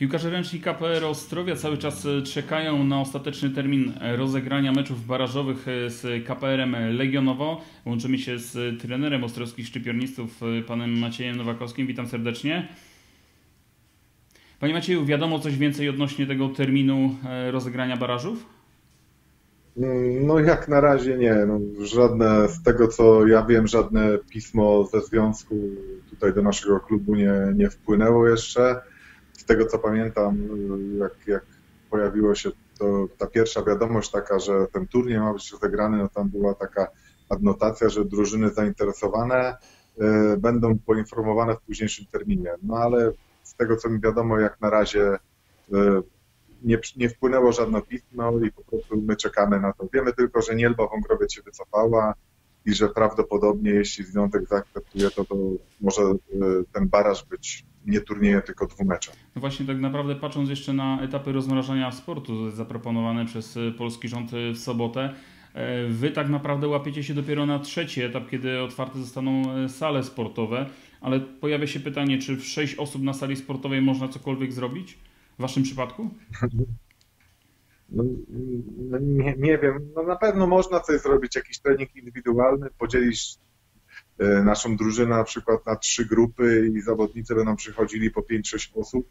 Piłkarze ręczni KPR Ostrowia cały czas e, czekają na ostateczny termin rozegrania meczów barażowych e, z KPR-em Legionowo. Łączymy się z trenerem ostrowskich szczypiornistów, e, panem Maciejem Nowakowskim. Witam serdecznie. Panie Macieju, wiadomo coś więcej odnośnie tego terminu rozegrania barażów? No jak na razie nie. No, żadne, z tego co ja wiem, żadne pismo ze związku tutaj do naszego klubu nie, nie wpłynęło jeszcze tego co pamiętam, jak, jak pojawiło się to, ta pierwsza wiadomość taka, że ten turniej ma być rozegrany, no tam była taka adnotacja, że drużyny zainteresowane y, będą poinformowane w późniejszym terminie. No ale z tego co mi wiadomo, jak na razie y, nie, nie wpłynęło żadne pismo i po prostu my czekamy na to. Wiemy tylko, że Nielba Wągrowiec się wycofała i że prawdopodobnie jeśli związek zaakceptuje to, to może y, ten baraż być nie turnieje, tylko dwumeczem. No właśnie tak naprawdę patrząc jeszcze na etapy rozmrażania sportu zaproponowane przez e, polski rząd e, w sobotę, e, Wy tak naprawdę łapiecie się dopiero na trzeci etap, kiedy otwarte zostaną sale sportowe, ale pojawia się pytanie, czy w sześć osób na sali sportowej można cokolwiek zrobić? W Waszym przypadku? No, no nie, nie, wiem, no na pewno można coś zrobić, jakiś trening indywidualny, podzielić naszą drużynę na przykład na trzy grupy i zawodnicy będą przychodzili po 5-6 osób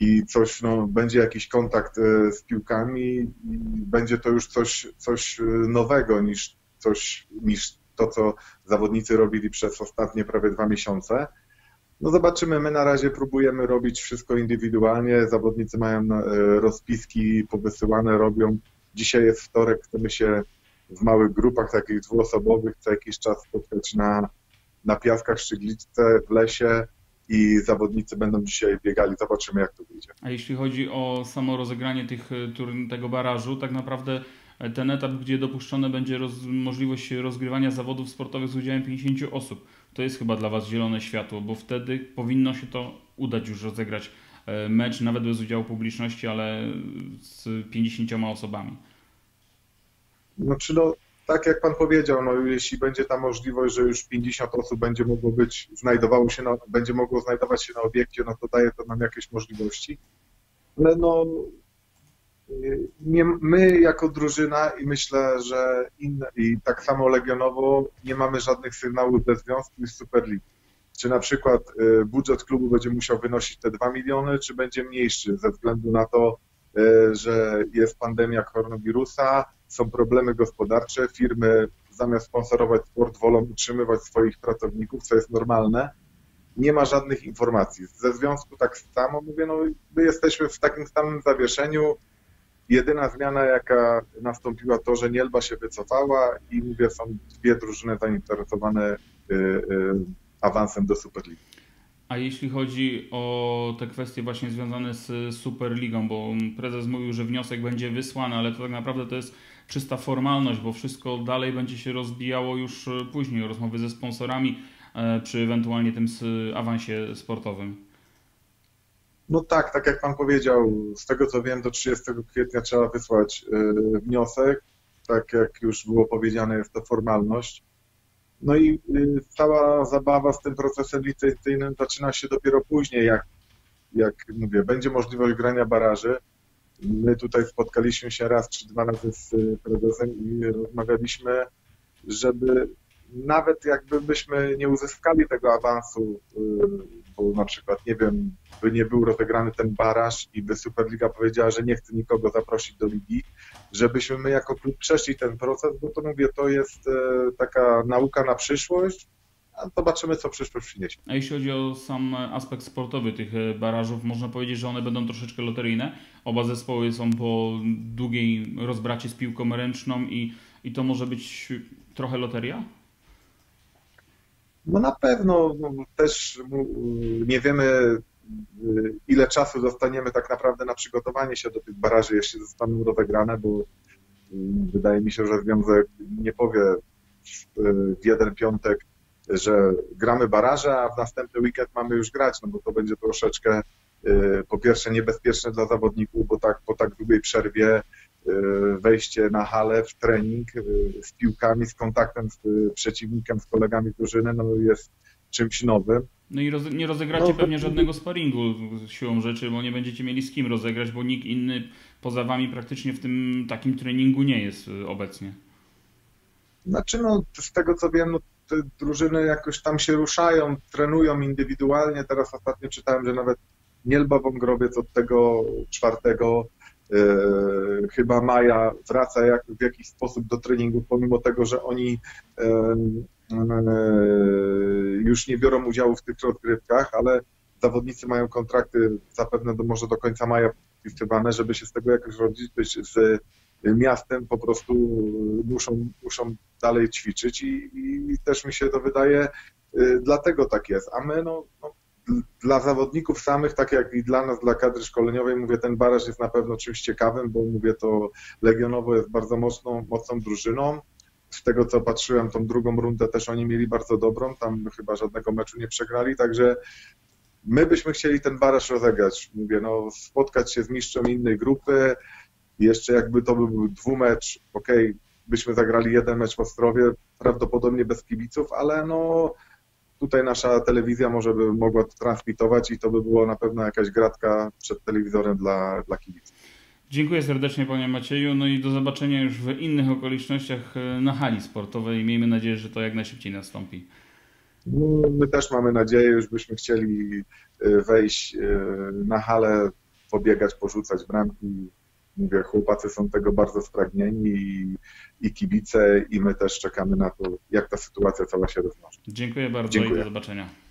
i coś, no, będzie jakiś kontakt e, z piłkami i będzie to już coś, coś e, nowego niż coś, niż to, co zawodnicy robili przez ostatnie prawie dwa miesiące. No zobaczymy, my na razie próbujemy robić wszystko indywidualnie, zawodnicy mają rozpiski powysyłane, robią. Dzisiaj jest wtorek, chcemy się w małych grupach takich dwuosobowych co jakiś czas spotkać na, na piaskach Szczyglice, w lesie i zawodnicy będą dzisiaj biegali. Zobaczymy, jak to wyjdzie. A jeśli chodzi o samo rozegranie tych, tego barażu, tak naprawdę ten etap, gdzie dopuszczone będzie roz, możliwość rozgrywania zawodów sportowych z udziałem 50 osób, to jest chyba dla Was zielone światło, bo wtedy powinno się to udać już rozegrać e, mecz, nawet bez udziału publiczności, ale z 50 osobami. Znaczy no, tak jak Pan powiedział, no, jeśli będzie ta możliwość, że już 50 osób będzie mogło być, znajdowało się na, będzie mogło znajdować się na obiekcie, no to daje to nam jakieś możliwości. Ale no, nie, my jako drużyna i myślę, że inne, i tak samo legionowo nie mamy żadnych sygnałów ze związku i Superligi. Czy na przykład y, budżet klubu będzie musiał wynosić te 2 miliony, czy będzie mniejszy ze względu na to, y, że jest pandemia koronawirusa, są problemy gospodarcze, firmy zamiast sponsorować sport wolą utrzymywać swoich pracowników, co jest normalne. Nie ma żadnych informacji. Ze związku tak samo mówię, no my jesteśmy w takim samym zawieszeniu. Jedyna zmiana, jaka nastąpiła, to, że Nielba się wycofała i mówię, są dwie drużyny zainteresowane y, y, awansem do Superligi. A jeśli chodzi o te kwestie właśnie związane z Superligą, bo prezes mówił, że wniosek będzie wysłany, ale to tak naprawdę to jest czysta formalność, bo wszystko dalej będzie się rozbijało już e, później, rozmowy ze sponsorami e, przy ewentualnie tym awansie sportowym. No tak, tak jak Pan powiedział, z tego co wiem, do 30 kwietnia trzeba wysłać e, wniosek. Tak jak już było powiedziane, jest to formalność. No i cała zabawa z tym procesem licencyjnym zaczyna się dopiero później, jak, jak mówię, będzie możliwość grania baraży. My tutaj spotkaliśmy się raz czy dwa razy z y, prezesem i rozmawialiśmy, żeby nawet jakby byśmy nie uzyskali tego awansu, y, bo na przykład, nie wiem, by nie był rozegrany ten baraż i by Superliga powiedziała, że nie chce nikogo zaprosić do ligi, żebyśmy my jako klub przeszli ten proces, bo to mówię, to jest y, taka nauka na przyszłość, a zobaczymy, co przyszłość przyniesie. A jeśli chodzi o sam aspekt sportowy tych e, barażów, można powiedzieć, że one będą troszeczkę loteryjne. Oba zespoły są po długiej rozbracie z piłką ręczną i, i to może być trochę loteria? No na pewno. No, też nie wiemy, ile czasu zostaniemy tak naprawdę na przygotowanie się do tych baraży, jeśli zostaną rozegrane, bo wydaje mi się, że związek nie powie w jeden piątek, że gramy baraże, a w następny weekend mamy już grać, no bo to będzie troszeczkę y, po pierwsze niebezpieczne dla zawodników, bo tak po tak długiej przerwie y, wejście na halę w trening y, z piłkami, z kontaktem z przeciwnikiem, z kolegami drużyny, no jest czymś nowym. No i roz, nie rozegracie No, pewnie to- żadnego sparingu z siłą rzeczy, bo nie będziecie mieli z kim rozegrać, bo nikt inny poza wami praktycznie w tym takim treningu nie jest obecnie. Znaczy, no, z tego co wiem, no, te drużyny jakoś tam się ruszają, trenują indywidualnie. Teraz ostatnio czytałem, że nawet Nielba Wągrowiec od tego czwartego e, chyba maja wraca jak, w jakiś sposób do treningu, pomimo tego, że oni e, e, już nie biorą udziału w tych rozgrywkach, ale zawodnicy mają kontrakty zapewne do, może do końca maja podpisywane, żeby się z tego jakoś rozliczyć z miastem, po prostu muszą, muszą dalej ćwiczyć i, i też mi się to wydaje, y, dlatego tak jest. A my, no, no, dla zawodników samych, tak jak i dla nas, dla kadry szkoleniowej, mówię, ten baraż jest na pewno czymś ciekawym, bo mówię, to Legionowo jest bardzo mocną, mocną drużyną. Z tego, co patrzyłem, tą drugą rundę też oni mieli bardzo dobrą, tam chyba żadnego meczu nie przegrali, także my byśmy chcieli ten baraż rozegrać. Mówię, no, spotkać się z mistrzem innej grupy, jeszcze jakby to był dwumecz, okej, byśmy zagrali jeden mecz w Ostrowie, prawdopodobnie bez kibiców, ale no tutaj nasza telewizja może by mogła to transmitować i to by było na pewno jakaś gratka przed telewizorem dla, dla kibiców. Dziękuję serdecznie panie Macieju, no i do zobaczenia już w innych okolicznościach y, na hali sportowej. Miejmy nadzieję, że to jak najszybciej nastąpi. No, my też mamy nadzieję, już byśmy chcieli y, wejść y, na halę, pobiegać, porzucać bramki. Mówię, chłopacy są tego bardzo spragnieni i, i kibice i my też czekamy na to, jak ta sytuacja cała się rozwiąże. Dziękuję bardzo i Dziękuję. do zobaczenia.